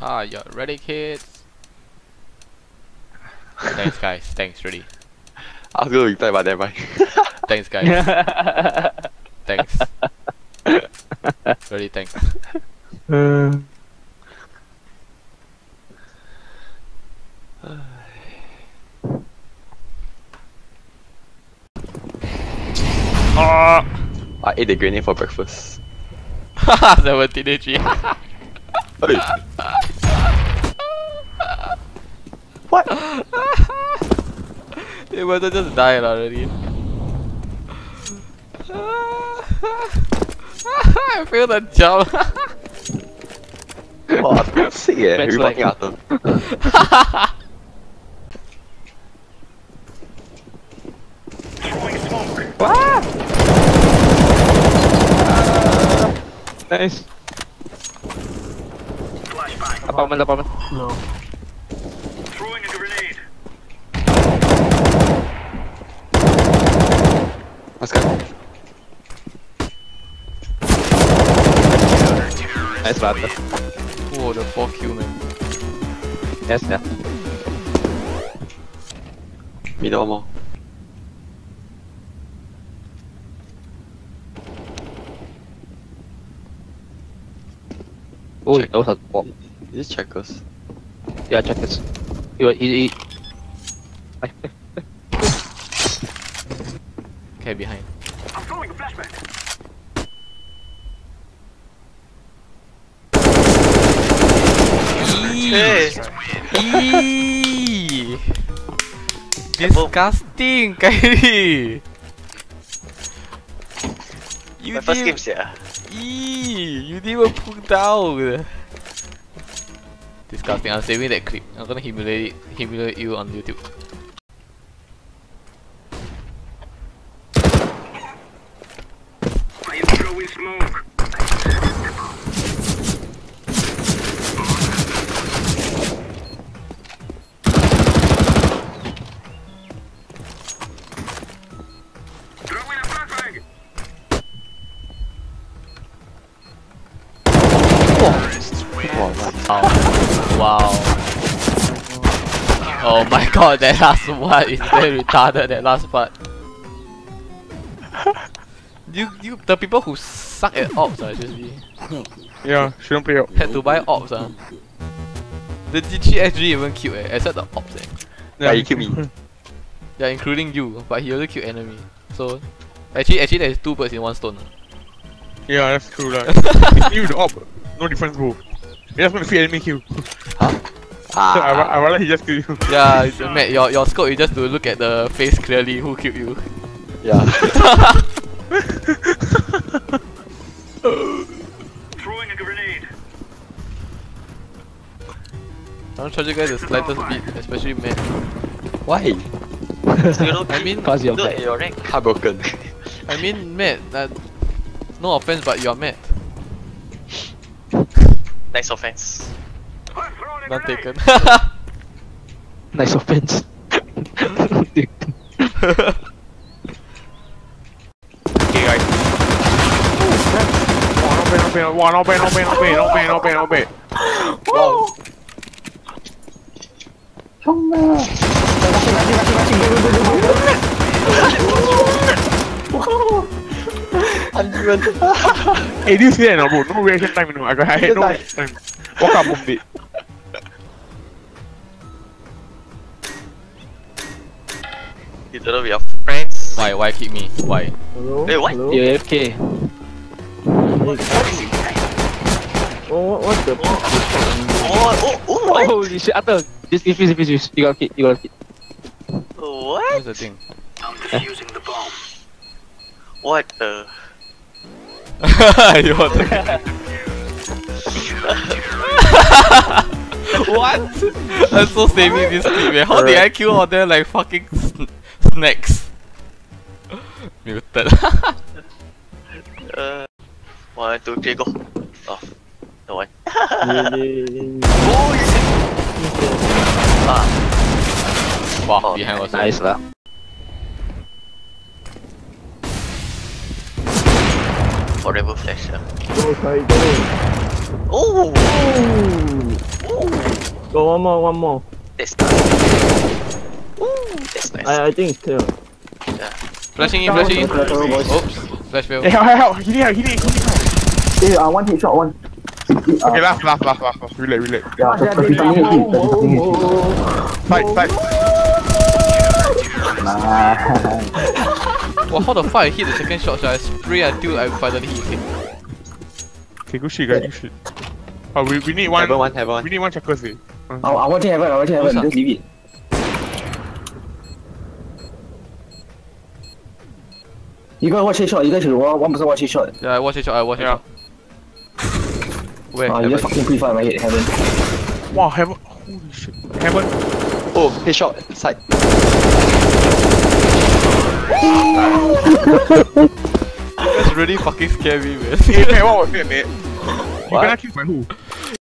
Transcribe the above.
Ah, you're ready, kids. Thanks, guys. Thanks, ready. I was gonna reply, but never mind. Thanks, guys. Thanks. Really, thanks. Uh! I ate the grenade for breakfast. Haha, 17 HG. Hey. what? it was just die already. I feel the jump. Oh, I'm sick eh. That's Reporting like- Arthur. nice. Apartment, apartment. No. Throwing a grenade. Let's go. Nice battle. Whoa, the 4 kill man. Yes, yeah. Middle one more. Oh, Check. Those are bomb. Is this checkers? Yeah, check this. He, he, he. Ay, Okay, behind. I'm throwing a flashbang. Hey. Eee. Disgusting, Kyrie. You My first didn't- game, yeah. Eee, you didn't even pull down. Disgusting. I'm saving that clip. I'm gonna humiliate humiliate you on YouTube. I am throwing smoke. Throwing a flashbang. Wow, Wow. Oh my god, that last one is very retarded, that last part. You, you, the people who suck at AWPs are just Yeah, shouldn't play out. had to buy AWPs ah. The DGSG even killed eh, except the AWPs eh. Yeah, you killed me. Yeah, including you, but he also killed enemy. So, actually, actually there's two birds in one stone. ah. Yeah, that's true. Like, it's you the AWP, no difference, bro. He just want to feed enemy kill. So I, ra- Ah, I rather he just kill you. Yeah, Matt, your, your scope is just to look at the face clearly who killed you. yeah. Throwing a grenade. I don't trust you guys the slightest bit, especially Matt. Why? So you know, I mean, Cause you're look black. your rank. Heartbroken. I mean Matt, uh, no offense but you're Matt. Nice offense. I'm throwing a None grenade. taken. Nice offense. Okay, guys. Wow, not bad, not bad, not bad, not bad, not bad, not bad, not bad. Wow. Hundred. Hey, do you see that now, bro? No reaction time, you know. I got I had no reaction time. Walk up, boom, bit. You don't know we are friends. why, why kick me? Why? Hello? Wait, what? Hello? You're AFK. Oh, what, what's the Oh, oh, oh, what? Holy shit, Arthur. Just defuse, defuse, defuse. You got a kid, you got a kid. What? What's the thing? I'm defusing the bomb. What the? you want to- what? I'm so saving this clip, man. How did I kill all them like fucking sn- snacks? Muted. Uh, one, two, three, go. Oh, no one. Oh, you see? Ah, wow, Oh, behind was Nice lah. Forever flash. Yeah. Go, Tiger. Oh, Ooh. Got one more, one more. That's nice. That's nice. I, I think it's clear. Flashing in, flashing in. Collateral, boys. Oops. Flash fail. Hey, help, help, help. He need help, he need help. Eh, uh, one hit shot, one. Uh, Okay, last, last, last, last, last. Relax, relax. Yeah, the 30 hit, 30 hit. Side, side. Nah. Wow, how the fuck I hit the second shot? Shall I spray until I finally hit it? Okay, good shit, guys, good shit. Oh, we, we need one, Heaven one, heaven one. we need one checkers, eh. I, I want to heaven, I want to heaven. Just leave it. You guys watch his shot. You guys should one one person watch his shot. Yeah, I watch it shot, I watch it Yeah. shot. Where? Ah, you just fucking pre-fire my head, heaven. Wow, heaven. Holy shit. Heaven. Oh, headshot, side. That's really fucking scary, man. Hey, man, what was that, mate? You What? gonna kill by who?